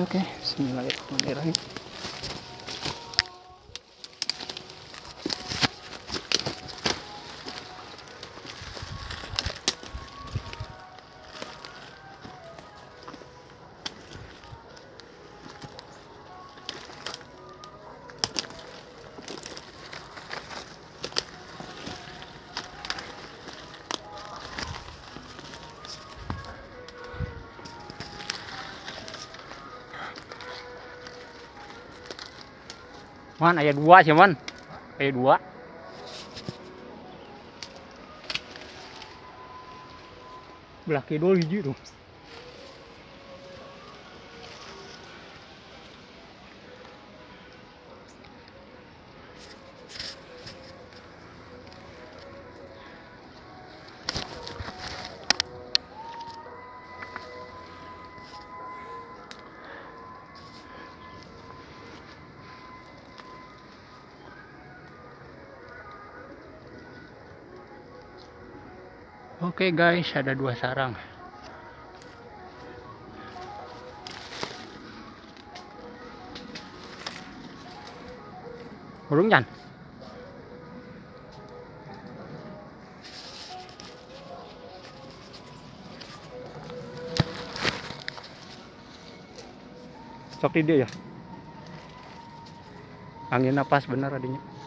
Ok, se me va a poner ahí. Man, ayat dua sih, Man. Ayat dua. Belah kidul hiji tuh. Oke guys, ada dua sarang. Burung Jan. Sok di dia ya. Angin napas bener adanya.